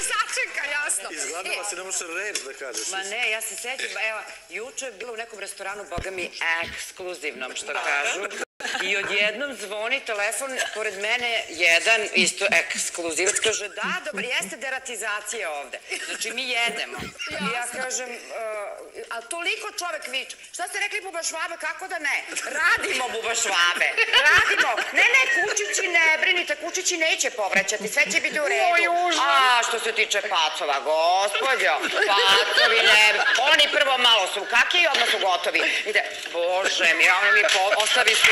Začeka, jasno. Izgladila si, ne možeš reč da kažeš. Ma ne, ja se sećam, evo, juče je bila u nekom restoranu, boga mi, ekskluzivnom, što kažu. I odjednom zvoni telefon, pored mene jedan, isto ekskluzivac, kaže, da, dobro, jeste deratizacija ovde. Znači, mi jedemo. I ja kažem, uh, a toliko čovek viče, šta ste rekli buba švabe, kako da ne? Radimo buba švabe, radimo. Ne, ne, kučići ne brinite, kučići neće povraćati, sve će biti u redu. A, što se tiče pacova, gospodjo, pacovi ne, oni prvo malo su kakije i odmah su gotovi. Ide, bože mi, ono mi ostavi su